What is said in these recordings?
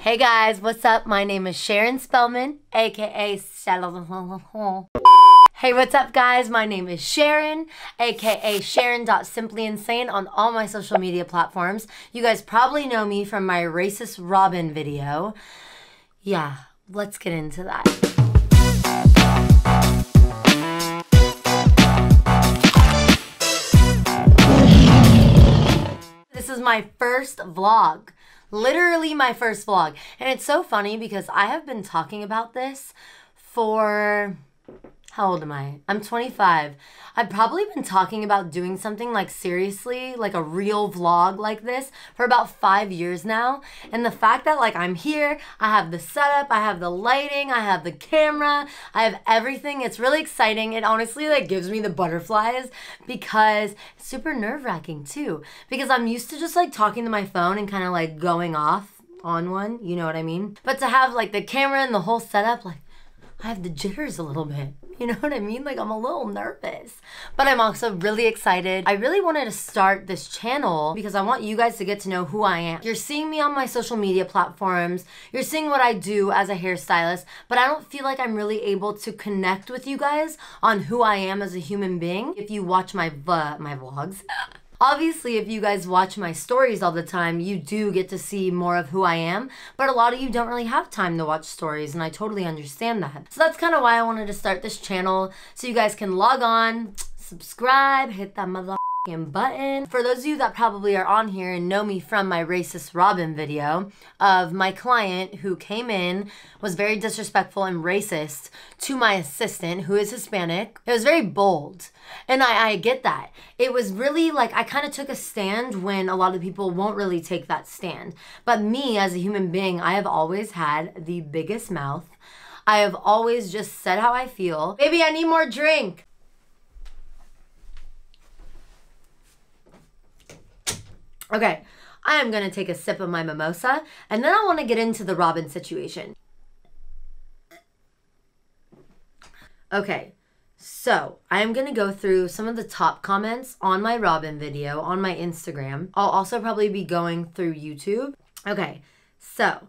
Hey guys, what's up? My name is Sharon Spellman, aka. Hey, what's up, guys? My name is Sharon, aka Sharon.simplyinsane on all my social media platforms. You guys probably know me from my racist Robin video. Yeah, let's get into that. This is my first vlog. Literally my first vlog. And it's so funny because I have been talking about this for how old am I? I'm 25. I've probably been talking about doing something like seriously, like a real vlog like this for about five years now. And the fact that like I'm here, I have the setup, I have the lighting, I have the camera, I have everything. It's really exciting. It honestly like gives me the butterflies because it's super nerve wracking too. Because I'm used to just like talking to my phone and kind of like going off on one, you know what I mean? But to have like the camera and the whole setup, like I have the jitters a little bit. You know what I mean? Like I'm a little nervous, but I'm also really excited. I really wanted to start this channel because I want you guys to get to know who I am. You're seeing me on my social media platforms. You're seeing what I do as a hairstylist, but I don't feel like I'm really able to connect with you guys on who I am as a human being if you watch my my vlogs. Obviously, if you guys watch my stories all the time, you do get to see more of who I am, but a lot of you don't really have time to watch stories, and I totally understand that. So that's kind of why I wanted to start this channel, so you guys can log on, subscribe, hit that mother button. For those of you that probably are on here and know me from my racist Robin video of my client who came in, was very disrespectful and racist to my assistant who is Hispanic. It was very bold. And I, I get that. It was really like I kind of took a stand when a lot of people won't really take that stand. But me as a human being, I have always had the biggest mouth. I have always just said how I feel. Baby, I need more drink. Okay, I am gonna take a sip of my mimosa and then I wanna get into the Robin situation. Okay, so I am gonna go through some of the top comments on my Robin video on my Instagram. I'll also probably be going through YouTube. Okay, so,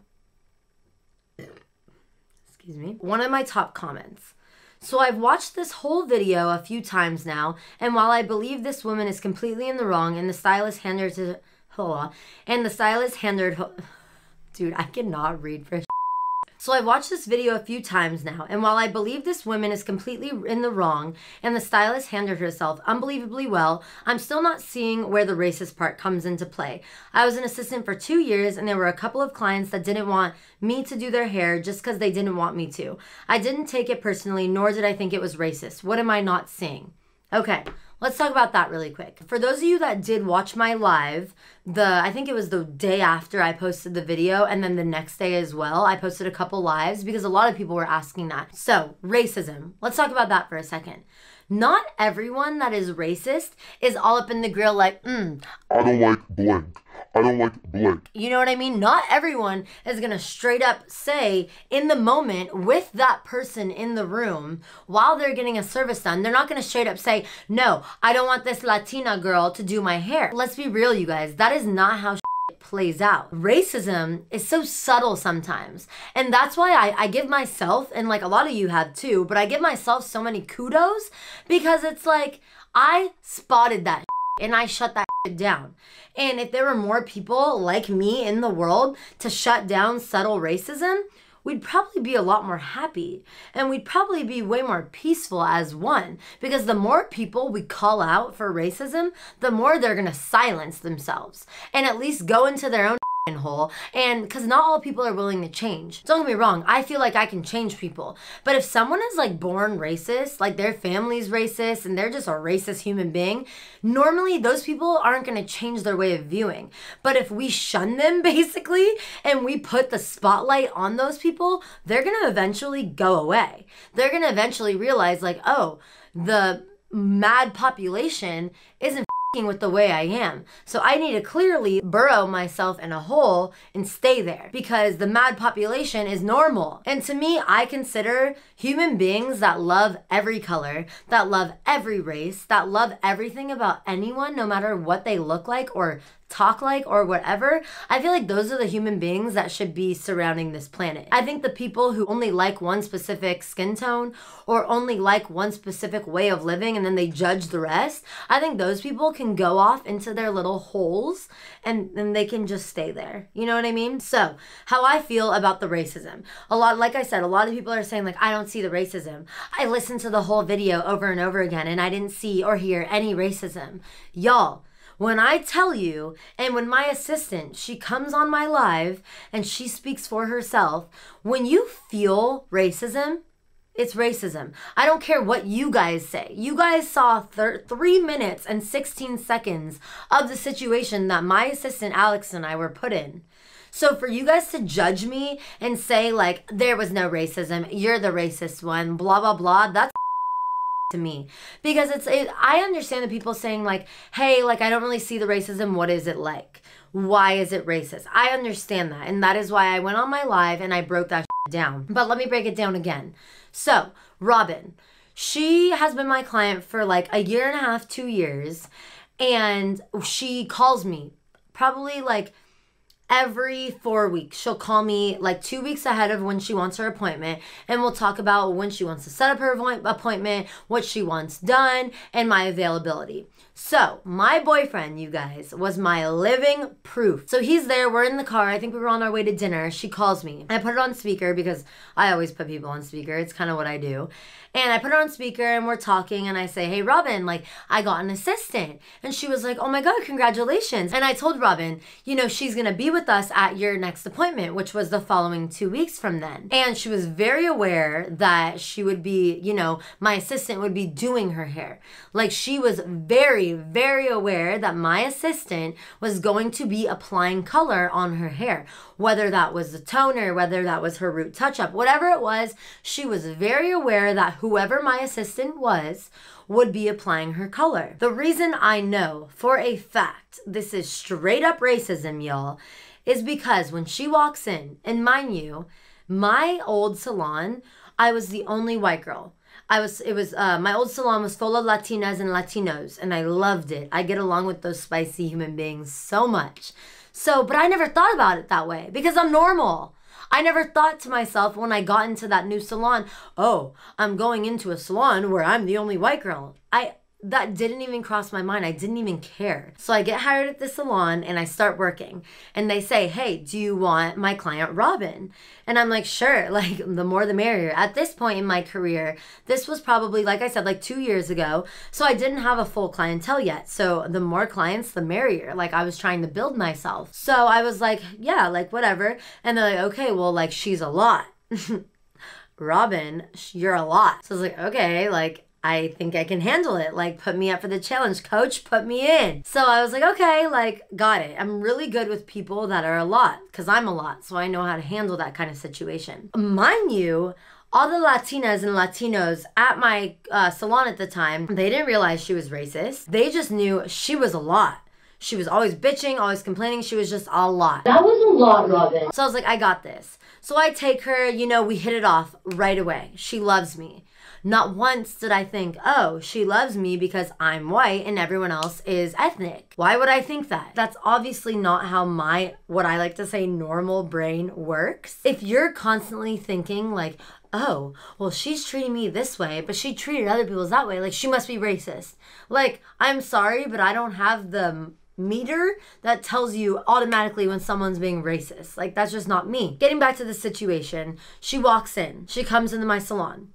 excuse me, one of my top comments. So I've watched this whole video a few times now, and while I believe this woman is completely in the wrong and the stylist handed her to, and the stylist handed her, dude, I cannot read for so I've watched this video a few times now, and while I believe this woman is completely in the wrong and the stylist handled herself unbelievably well, I'm still not seeing where the racist part comes into play. I was an assistant for two years, and there were a couple of clients that didn't want me to do their hair just because they didn't want me to. I didn't take it personally, nor did I think it was racist. What am I not seeing? Okay, let's talk about that really quick. For those of you that did watch my live, the I think it was the day after I posted the video and then the next day as well, I posted a couple lives because a lot of people were asking that. So, racism. Let's talk about that for a second. Not everyone that is racist is all up in the grill like, mm, I don't like blank. I don't like blank. You know what I mean? Not everyone is gonna straight up say in the moment with that person in the room while they're getting a service done, they're not gonna straight up say, No, I don't want this Latina girl to do my hair. Let's be real, you guys. That is not how plays out. Racism is so subtle sometimes. And that's why I, I give myself, and like a lot of you have too, but I give myself so many kudos because it's like I spotted that and I shut that down. And if there were more people like me in the world to shut down subtle racism, we'd probably be a lot more happy and we'd probably be way more peaceful as one because the more people we call out for racism, the more they're gonna silence themselves and at least go into their own hole. And because not all people are willing to change. Don't get me wrong i feel like i can change people. But if someone is like born racist like their family's racist and they're just a racist human being normally those people aren't going to change their way of viewing. But if we shun them basically and we put the spotlight on those people they're going to eventually go away. They're going to eventually realize like oh the mad population isn't with the way I am. So I need to clearly burrow myself in a hole and stay there because the mad population is normal. And to me, I consider human beings that love every color, that love every race, that love everything about anyone, no matter what they look like or talk like or whatever, I feel like those are the human beings that should be surrounding this planet. I think the people who only like one specific skin tone or only like one specific way of living and then they judge the rest, I think those people can go off into their little holes and then they can just stay there. You know what I mean? So, how I feel about the racism. A lot like I said, a lot of people are saying like I don't see the racism. I listened to the whole video over and over again and I didn't see or hear any racism. Y'all, when I tell you, and when my assistant, she comes on my live and she speaks for herself, when you feel racism, it's racism. I don't care what you guys say. You guys saw thir- three minutes and 16 seconds of the situation that my assistant Alex and I were put in. So for you guys to judge me and say, like, there was no racism, you're the racist one, blah, blah, blah, that's to me. Because it's it, i understand the people saying like hey like i don't really see the racism. What is it like? Why is it racist? I understand that and that is why i went on my live and i broke that down. But let me break it down again. So robin she has been my client for like a year and a half two years and she calls me probably like every four weeks. She'll call me like two weeks ahead of when she wants her appointment, and we'll talk about when she wants to set up her appointment, what she wants done, and my availability. So, my boyfriend, you guys, was my living proof. So he's there, we're in the car. I think we were on our way to dinner. She calls me. I put it on speaker because I always put people on speaker. It's kind of what I do. And I put her on speaker and we're talking and I say, Hey Robin, like I got an assistant. And she was like, Oh my God, congratulations. And I told Robin, you know, she's gonna be with us at your next appointment, which was the following two weeks from then. And she was very aware that she would be, you know, my assistant would be doing her hair. Like she was very, very aware that my assistant was going to be applying color on her hair, whether that was the toner, whether that was her root touch up, whatever it was, she was very aware that whoever my assistant was would be applying her color. The reason I know for a fact this is straight up racism, y'all, is because when she walks in, and mind you, my old salon, I was the only white girl. I was it was uh, my old salon was full of Latinas and Latinos and I loved it. I get along with those spicy human beings so much. So, but I never thought about it that way because I'm normal. I never thought to myself when I got into that new salon, oh, I'm going into a salon where I'm the only white girl. I that didn't even cross my mind. I didn't even care. So I get hired at the salon and I start working. And they say, Hey, do you want my client Robin? And I'm like, Sure. Like, the more the merrier. At this point in my career, this was probably, like I said, like two years ago. So I didn't have a full clientele yet. So the more clients, the merrier. Like, I was trying to build myself. So I was like, Yeah, like, whatever. And they're like, Okay, well, like, she's a lot. Robin, you're a lot. So I was like, okay, like I think I can handle it. Like, put me up for the challenge, coach, put me in. So I was like, okay, like, got it. I'm really good with people that are a lot because I'm a lot. So I know how to handle that kind of situation. Mind you, all the Latinas and Latinos at my uh, salon at the time, they didn't realize she was racist. They just knew she was a lot. She was always bitching, always complaining. She was just a lot. That was a lot, Robin. So I was like, I got this. So I take her, you know, we hit it off right away. She loves me. Not once did I think, oh, she loves me because I'm white and everyone else is ethnic. Why would I think that? That's obviously not how my, what I like to say, normal brain works. If you're constantly thinking, like, oh, well, she's treating me this way, but she treated other people that way, like, she must be racist. Like, I'm sorry, but I don't have the meter that tells you automatically when someone's being racist. Like, that's just not me. Getting back to the situation, she walks in, she comes into my salon.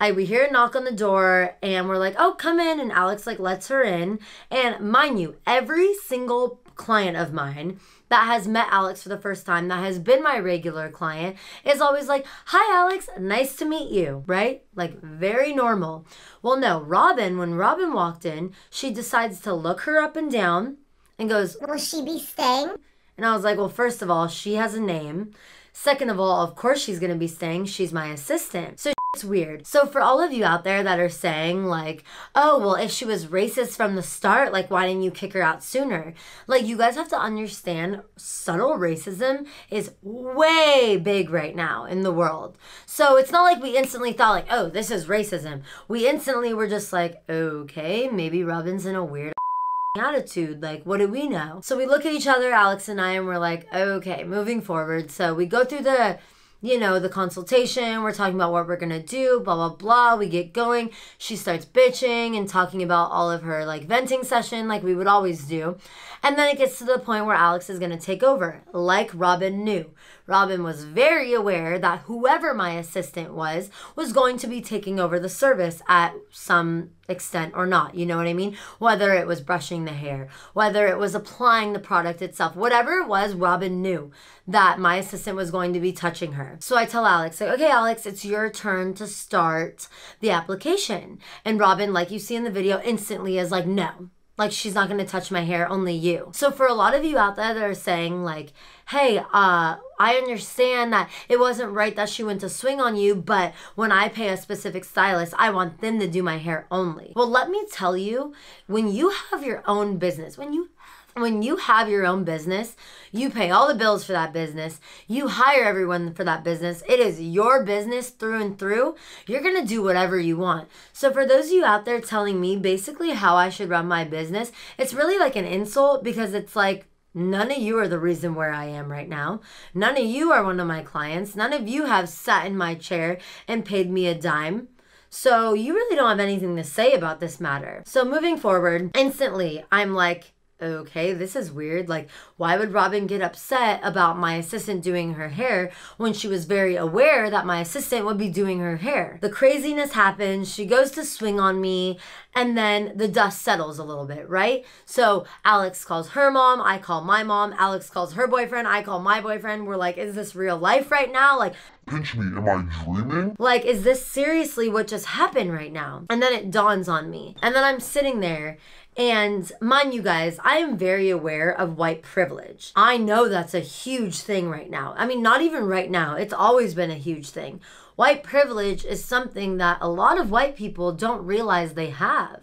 I we hear a knock on the door and we're like, "Oh, come in." And Alex like lets her in. And mind you, every single client of mine that has met Alex for the first time, that has been my regular client, is always like, Hi, Alex, nice to meet you, right? Like, very normal. Well, no, Robin, when Robin walked in, she decides to look her up and down and goes, Will she be staying? And I was like, Well, first of all, she has a name. Second of all, of course she's gonna be staying. She's my assistant. So it's weird. So for all of you out there that are saying like, "Oh, well if she was racist from the start, like why didn't you kick her out sooner?" Like you guys have to understand subtle racism is way big right now in the world. So it's not like we instantly thought like, "Oh, this is racism." We instantly were just like, "Okay, maybe Robin's in a weird attitude. Like, what do we know? So we look at each other, Alex and I, and we're like, okay, moving forward. So we go through the you know, the consultation. We're talking about what we're gonna do, blah, blah, blah. We get going. She starts bitching and talking about all of her like venting session, like we would always do. And then it gets to the point where Alex is gonna take over, like Robin knew. Robin was very aware that whoever my assistant was was going to be taking over the service at some extent or not. You know what I mean? Whether it was brushing the hair, whether it was applying the product itself, whatever it was, Robin knew that my assistant was going to be touching her. So I tell Alex, like, okay, Alex, it's your turn to start the application. And Robin, like you see in the video, instantly is like, no, like she's not going to touch my hair only you so for a lot of you out there that are saying like hey uh i understand that it wasn't right that she went to swing on you but when i pay a specific stylist i want them to do my hair only well let me tell you when you have your own business when you when you have your own business, you pay all the bills for that business, you hire everyone for that business. It is your business through and through. You're going to do whatever you want. So, for those of you out there telling me basically how I should run my business, it's really like an insult because it's like, None of you are the reason where I am right now. None of you are one of my clients. None of you have sat in my chair and paid me a dime. So you really don't have anything to say about this matter. So moving forward, instantly, I'm like, okay, this is weird. Like, why would Robin get upset about my assistant doing her hair when she was very aware that my assistant would be doing her hair? The craziness happens. She goes to swing on me, and then the dust settles a little bit, right? So Alex calls her mom. I call my mom. Alex calls her boyfriend. I call my boyfriend. We're like, is this real life right now? Like, Pinch me, am I dreaming? like, is this seriously what just happened right now? And then it dawns on me. And then I'm sitting there and mind you guys, I am very aware of white privilege. I know that's a huge thing right now. I mean, not even right now, it's always been a huge thing. White privilege is something that a lot of white people don't realize they have.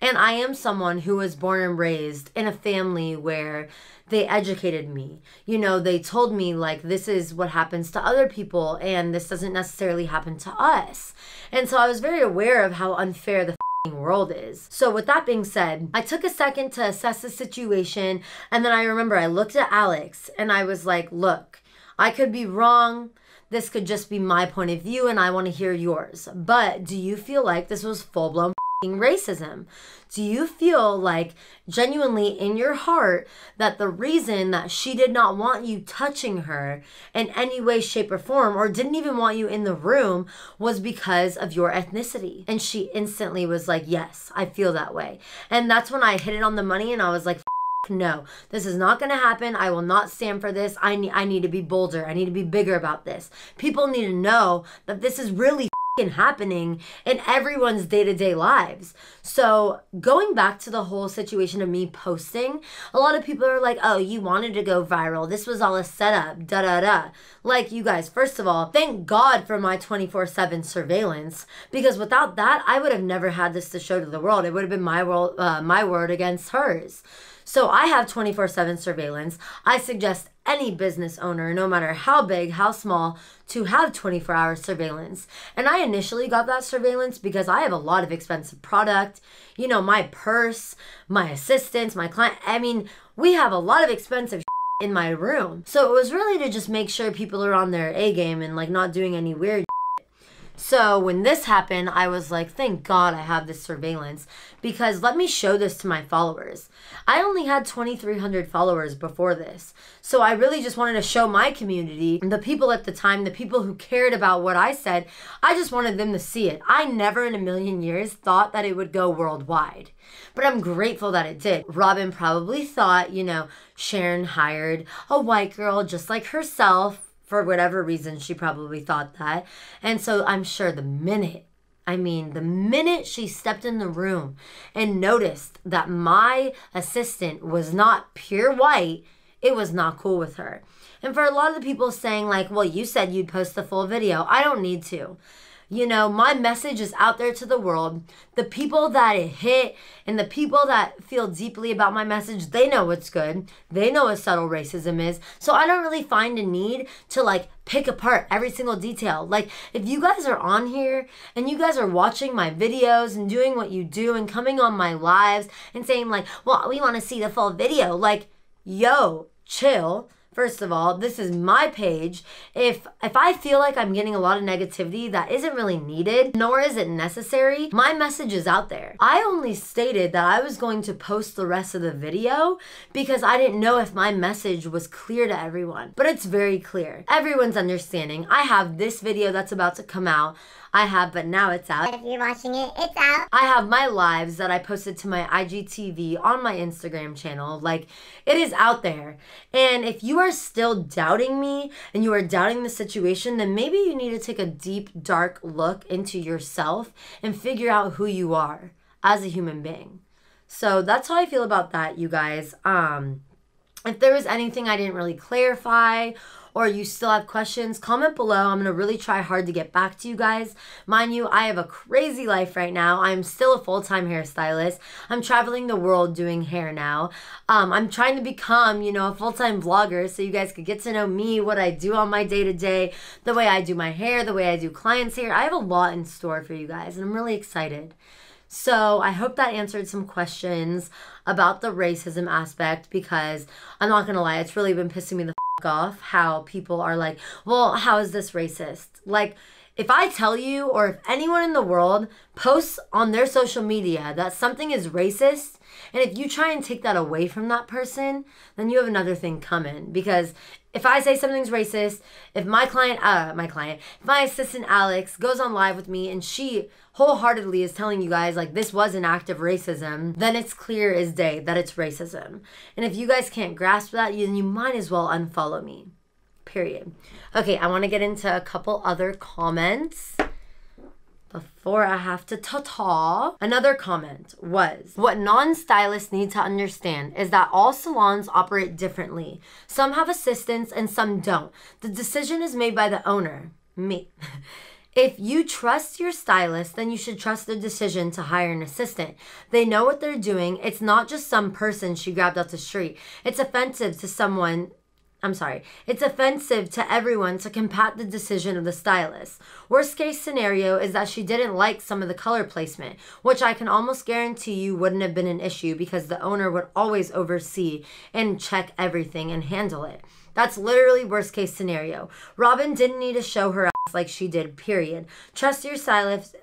And I am someone who was born and raised in a family where they educated me. You know, they told me, like, this is what happens to other people, and this doesn't necessarily happen to us. And so I was very aware of how unfair the world is. So, with that being said, I took a second to assess the situation, and then I remember I looked at Alex and I was like, Look, I could be wrong. This could just be my point of view, and I want to hear yours. But do you feel like this was full blown racism? Do you feel like genuinely in your heart that the reason that she did not want you touching her in any way, shape, or form, or didn't even want you in the room, was because of your ethnicity? And she instantly was like, Yes, I feel that way. And that's when I hit it on the money and I was like, no, this is not going to happen. I will not stand for this. I need I need to be bolder. I need to be bigger about this. People need to know that this is really happening in everyone's day-to-day lives. So, going back to the whole situation of me posting, a lot of people are like, "Oh, you wanted to go viral. This was all a setup." Da da da. Like you guys, first of all, thank God for my 24/7 surveillance because without that, I would have never had this to show to the world. It would have been my world uh, my word against hers. So I have 24 7 surveillance. I suggest any business owner, no matter how big, how small, to have 24 hour surveillance. And I initially got that surveillance because I have a lot of expensive product. You know, my purse, my assistants, my client. I mean, we have a lot of expensive in my room. So it was really to just make sure people are on their A game and like not doing any weird so when this happened, I was like, thank God I have this surveillance because let me show this to my followers. I only had 2,300 followers before this. So I really just wanted to show my community, the people at the time, the people who cared about what I said, I just wanted them to see it. I never in a million years thought that it would go worldwide. But I'm grateful that it did. Robin probably thought, you know, Sharon hired a white girl just like herself for whatever reason, she probably thought that. And so I'm sure the minute, I mean, the minute she stepped in the room and noticed that my assistant was not pure white, it was not cool with her. And for a lot of the people saying, like, well, you said you'd post the full video, I don't need to. You know, my message is out there to the world. The people that it hit and the people that feel deeply about my message, they know what's good. They know what subtle racism is. So I don't really find a need to like pick apart every single detail. Like, if you guys are on here and you guys are watching my videos and doing what you do and coming on my lives and saying, like, well, we want to see the full video, like, yo, chill First of all, this is my page. If if I feel like I'm getting a lot of negativity that isn't really needed, nor is it necessary, my message is out there. I only stated that I was going to post the rest of the video because I didn't know if my message was clear to everyone. But it's very clear. Everyone's understanding. I have this video that's about to come out. I have, but now it's out. If you're watching it, it's out. I have my lives that I posted to my IGTV on my Instagram channel. Like, it is out there. And if you are still doubting me and you are doubting the situation, then maybe you need to take a deep, dark look into yourself and figure out who you are as a human being. So that's how I feel about that, you guys. Um, if there was anything I didn't really clarify or you still have questions, comment below. I'm going to really try hard to get back to you guys. Mind you, I have a crazy life right now. I'm still a full time hairstylist. I'm traveling the world doing hair now. Um, I'm trying to become, you know, a full time vlogger so you guys could get to know me, what I do on my day to day, the way I do my hair, the way I do clients' hair. I have a lot in store for you guys, and I'm really excited. So I hope that answered some questions about the racism aspect because I'm not gonna lie, it's really been pissing me the off how people are like, well, how is this racist? Like, if I tell you, or if anyone in the world posts on their social media that something is racist, and if you try and take that away from that person, then you have another thing coming. Because if I say something's racist, if my client, uh, my client, if my assistant Alex goes on live with me and she wholeheartedly is telling you guys like this was an act of racism, then it's clear as day that it's racism. And if you guys can't grasp that, then you might as well unfollow me. Period. Okay, I want to get into a couple other comments before I have to ta-ta. Another comment was, what non-stylists need to understand is that all salons operate differently. Some have assistants and some don't. The decision is made by the owner, me. If you trust your stylist, then you should trust their decision to hire an assistant. They know what they're doing. It's not just some person she grabbed off the street. It's offensive to someone I'm sorry, it's offensive to everyone to combat the decision of the stylist. Worst case scenario is that she didn't like some of the color placement, which I can almost guarantee you wouldn't have been an issue because the owner would always oversee and check everything and handle it. That's literally worst case scenario. Robin didn't need to show her ass like she did, period. Trust your stylist.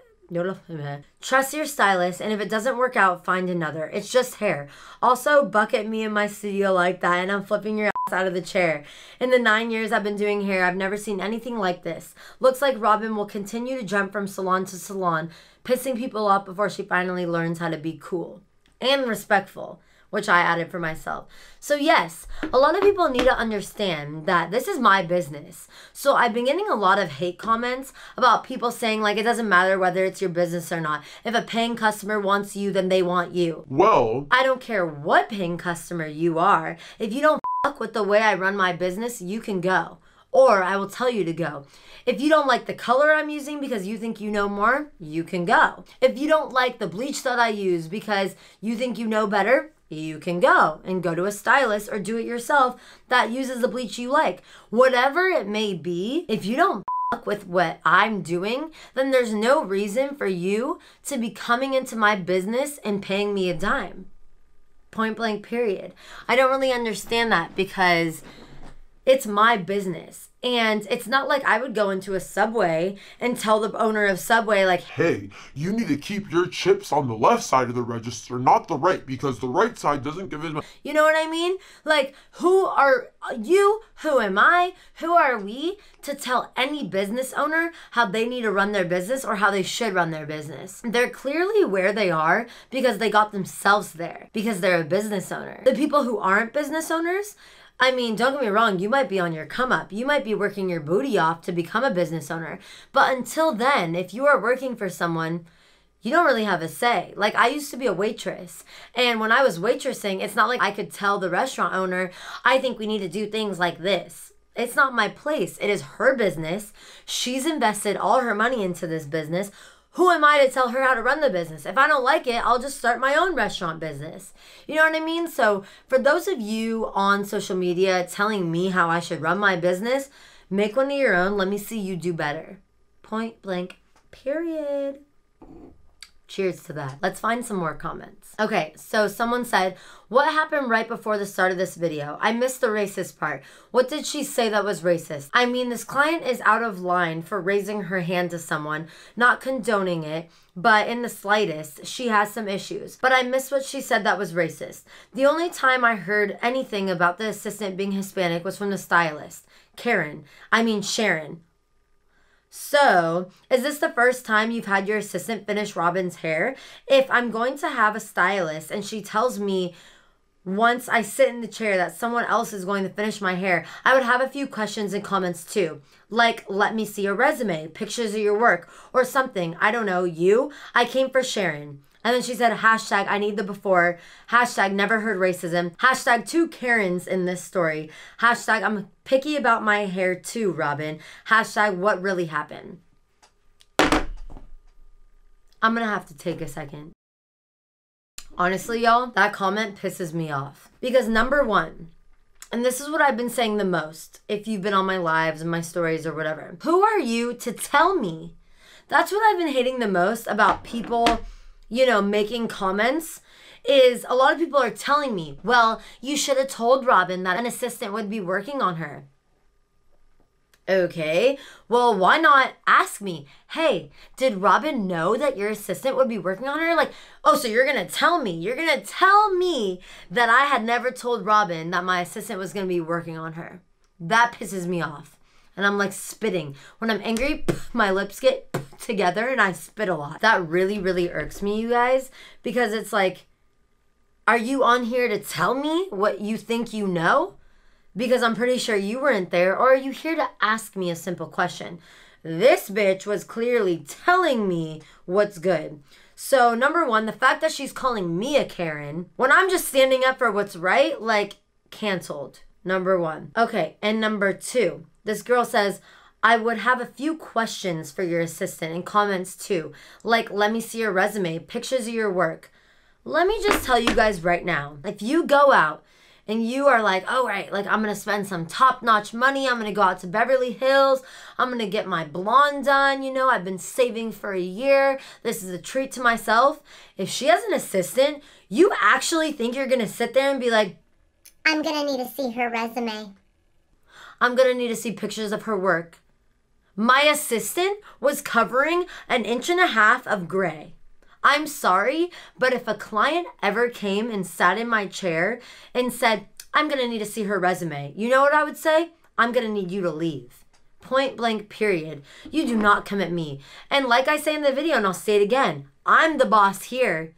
Trust your stylist, and if it doesn't work out, find another. It's just hair. Also, bucket me in my studio like that, and I'm flipping your ass out of the chair. In the nine years I've been doing hair, I've never seen anything like this. Looks like Robin will continue to jump from salon to salon, pissing people off before she finally learns how to be cool and respectful which I added for myself. So, yes, a lot of people need to understand that this is my business. So, I've been getting a lot of hate comments about people saying, like, it doesn't matter whether it's your business or not. If a paying customer wants you, then they want you. Well, I don't care what paying customer you are. If you don't fuck with the way I run my business, you can go. Or I will tell you to go. If you don't like the color I'm using because you think you know more, you can go. If you don't like the bleach that I use because you think you know better, you can go and go to a stylist or do it yourself that uses the bleach you like. Whatever it may be, if you don't with what I'm doing, then there's no reason for you to be coming into my business and paying me a dime. Point blank, period. I don't really understand that because it's my business. And it's not like I would go into a Subway and tell the owner of Subway, like, hey, you need to keep your chips on the left side of the register, not the right, because the right side doesn't give as much. You know what I mean? Like, who are you? Who am I? Who are we to tell any business owner how they need to run their business or how they should run their business? They're clearly where they are because they got themselves there, because they're a business owner. The people who aren't business owners, I mean, don't get me wrong, you might be on your come up. You might be working your booty off to become a business owner. But until then, if you are working for someone, you don't really have a say. Like I used to be a waitress, and when I was waitressing, it's not like I could tell the restaurant owner, "I think we need to do things like this." It's not my place. It is her business. She's invested all her money into this business. Who am I to tell her how to run the business? If I don't like it, I'll just start my own restaurant business. You know what I mean? So, for those of you on social media telling me how I should run my business, make one of your own. Let me see you do better. Point blank, period. Cheers to that. Let's find some more comments. Okay, so someone said, What happened right before the start of this video? I missed the racist part. What did she say that was racist? I mean, this client is out of line for raising her hand to someone, not condoning it, but in the slightest, she has some issues. But I missed what she said that was racist. The only time I heard anything about the assistant being Hispanic was from the stylist, Karen. I mean, Sharon. So, is this the first time you've had your assistant finish Robin's hair? If I'm going to have a stylist and she tells me once I sit in the chair that someone else is going to finish my hair, I would have a few questions and comments too. Like, let me see your resume, pictures of your work, or something. I don't know, you? I came for Sharon. And then she said, hashtag I need the before, hashtag never heard racism, hashtag two Karens in this story, hashtag I'm picky about my hair too, Robin, hashtag what really happened. I'm gonna have to take a second. Honestly, y'all, that comment pisses me off. Because number one, and this is what I've been saying the most if you've been on my lives and my stories or whatever. Who are you to tell me? That's what I've been hating the most about people, you know, making comments is a lot of people are telling me, well, you should have told Robin that an assistant would be working on her. Okay, well, why not ask me, hey, did Robin know that your assistant would be working on her? Like, oh, so you're gonna tell me, you're gonna tell me that I had never told Robin that my assistant was gonna be working on her. That pisses me off. And I'm like spitting. When I'm angry, my lips get together and I spit a lot. That really, really irks me, you guys, because it's like, are you on here to tell me what you think you know? because I'm pretty sure you weren't there, or are you here to ask me a simple question? This bitch was clearly telling me what's good. So, number one, the fact that she's calling me a Karen when I'm just standing up for what's right, like, canceled. Number one. Okay, and number two, this girl says, I would have a few questions for your assistant and comments too. Like, let me see your resume, pictures of your work. Let me just tell you guys right now if you go out and you are like, oh, right, like I'm gonna spend some top notch money. I'm gonna go out to Beverly Hills. I'm gonna get my blonde done. You know, I've been saving for a year. This is a treat to myself. If she has an assistant, you actually think you're gonna sit there and be like, I'm gonna need to see her resume. I'm gonna need to see pictures of her work. My assistant was covering an inch and a half of gray. I'm sorry, but if a client ever came and sat in my chair and said, I'm to need to see her resume, you know what I would say? I'm to need you to leave. Point blank, period. You do not come at me. And like I say in the video, and I'll say it again, I'm the boss here.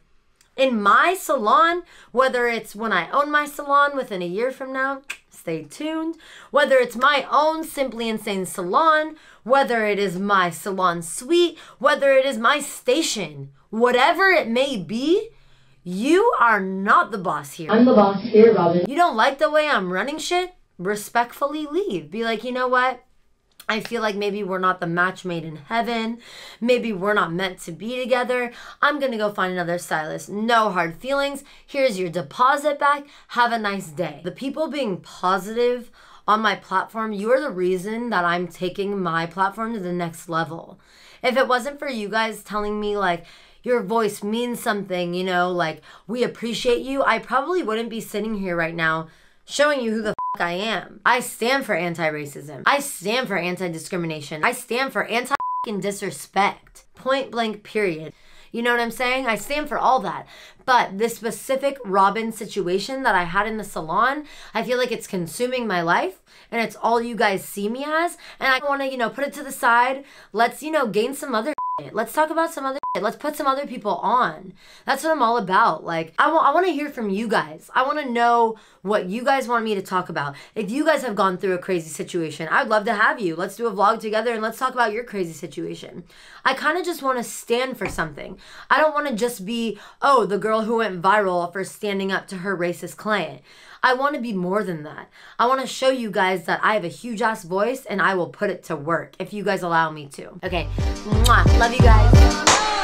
In my salon, whether it's when I own my salon within a year from now, stay tuned. Whether it's my own Simply Insane salon, whether it is my salon suite, whether it is my station, whatever it may be, you are not the boss here. I'm the boss here, Robin. You don't like the way I'm running shit? Respectfully leave. Be like, you know what? I feel like maybe we're not the match made in heaven. Maybe we're not meant to be together. I'm going to go find another stylist. No hard feelings. Here's your deposit back. Have a nice day. The people being positive on my platform, you are the reason that I'm taking my platform to the next level. If it wasn't for you guys telling me, like, your voice means something, you know, like we appreciate you, I probably wouldn't be sitting here right now showing you who the I am. I stand for anti-racism. I stand for anti-discrimination. I stand for anti disrespect. Point blank period. You know what I'm saying? I stand for all that. But this specific Robin situation that I had in the salon, I feel like it's consuming my life and it's all you guys see me as. And I want to, you know, put it to the side. Let's, you know, gain some other shit. Let's talk about some other Let's put some other people on. That's what I'm all about. Like, I I want to hear from you guys. I want to know what you guys want me to talk about. If you guys have gone through a crazy situation, I'd love to have you. Let's do a vlog together and let's talk about your crazy situation. I kind of just want to stand for something. I don't want to just be, oh, the girl who went viral for standing up to her racist client. I want to be more than that. I want to show you guys that I have a huge ass voice and I will put it to work if you guys allow me to. Okay, Mwah. love you guys.